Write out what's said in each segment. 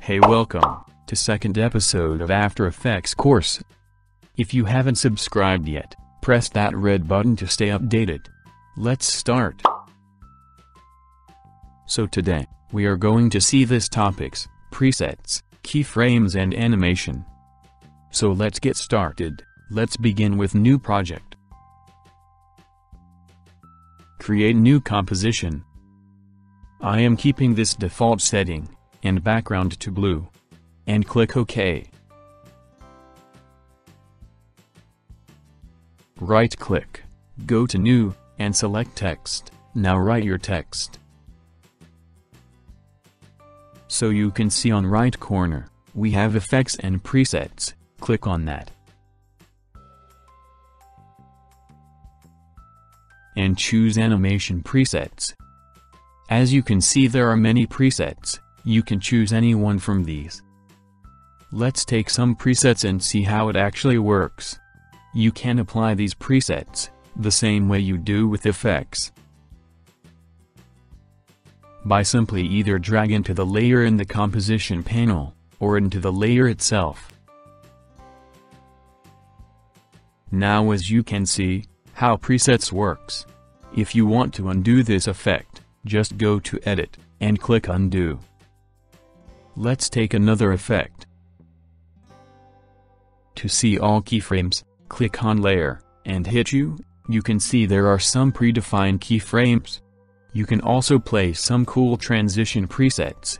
Hey welcome, to second episode of After Effects course. If you haven't subscribed yet, press that red button to stay updated. Let's start. So today, we are going to see this topics, presets, keyframes and animation. So let's get started, let's begin with new project. Create new composition. I am keeping this default setting, and background to blue. And click OK. Right click, go to New, and select Text. Now write your text. So you can see on right corner, we have effects and presets, click on that. And choose animation presets. As you can see there are many presets, you can choose any one from these. Let's take some presets and see how it actually works. You can apply these presets, the same way you do with effects. By simply either drag into the layer in the composition panel, or into the layer itself. Now as you can see, how presets works. If you want to undo this effect, just go to edit, and click undo. Let's take another effect. To see all keyframes, click on Layer, and hit U, you can see there are some predefined keyframes. You can also play some cool transition presets.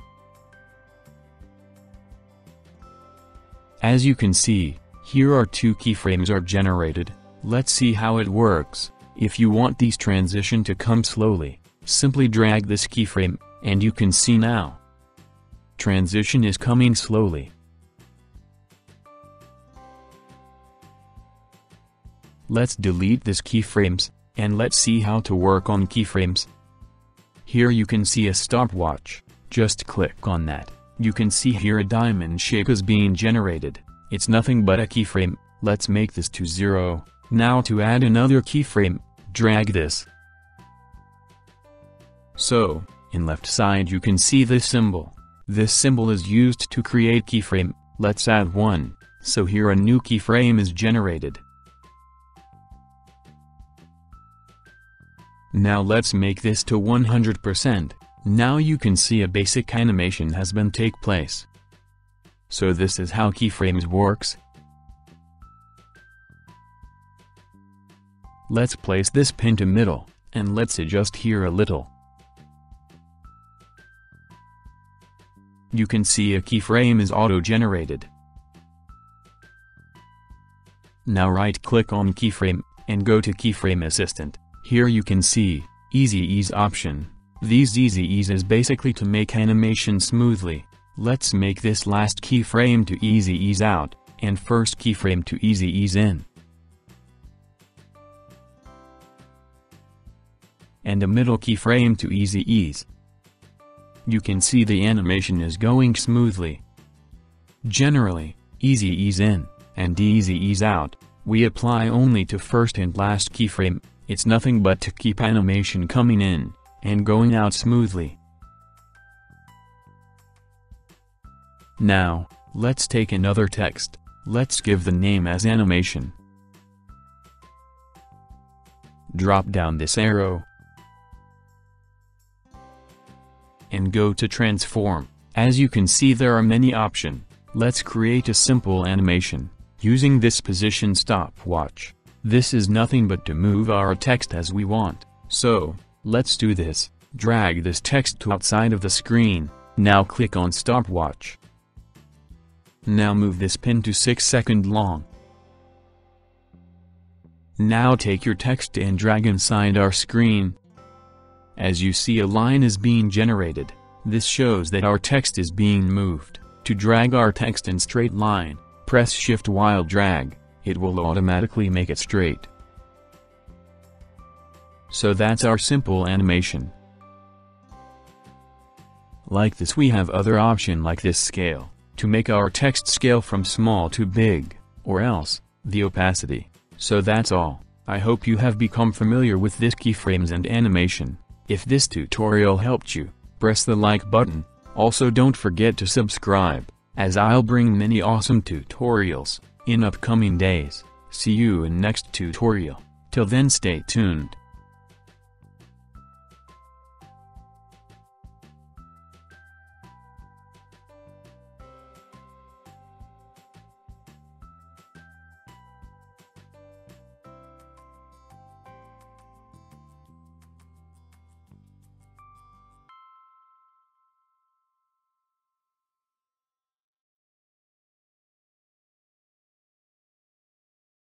As you can see, here are two keyframes are generated, let's see how it works. If you want these transition to come slowly, simply drag this keyframe, and you can see now. Transition is coming slowly. Let's delete this keyframes, and let's see how to work on keyframes. Here you can see a stopwatch, just click on that, you can see here a diamond shape is being generated, it's nothing but a keyframe, let's make this to 0, now to add another keyframe, drag this. So, in left side you can see this symbol. This symbol is used to create keyframe, let's add one, so here a new keyframe is generated. Now let's make this to 100%, now you can see a basic animation has been take place. So this is how keyframes works. Let's place this pin to middle, and let's adjust here a little. You can see a keyframe is auto-generated. Now right-click on keyframe, and go to Keyframe Assistant. Here you can see, Easy Ease option. These Easy Ease is basically to make animation smoothly. Let's make this last keyframe to Easy Ease out, and first keyframe to Easy Ease in. And a middle keyframe to Easy Ease you can see the animation is going smoothly. Generally, easy ease in, and easy ease out, we apply only to first and last keyframe, it's nothing but to keep animation coming in, and going out smoothly. Now, let's take another text, let's give the name as animation. Drop down this arrow, and go to transform. As you can see there are many options. Let's create a simple animation, using this position stopwatch. This is nothing but to move our text as we want. So, let's do this. Drag this text to outside of the screen, now click on stopwatch. Now move this pin to 6 second long. Now take your text and drag inside our screen, as you see a line is being generated, this shows that our text is being moved. To drag our text in straight line, press shift while drag, it will automatically make it straight. So that's our simple animation. Like this we have other option like this scale, to make our text scale from small to big, or else, the opacity. So that's all, I hope you have become familiar with this keyframes and animation. If this tutorial helped you, press the like button, also don't forget to subscribe, as I'll bring many awesome tutorials, in upcoming days. See you in next tutorial, till then stay tuned.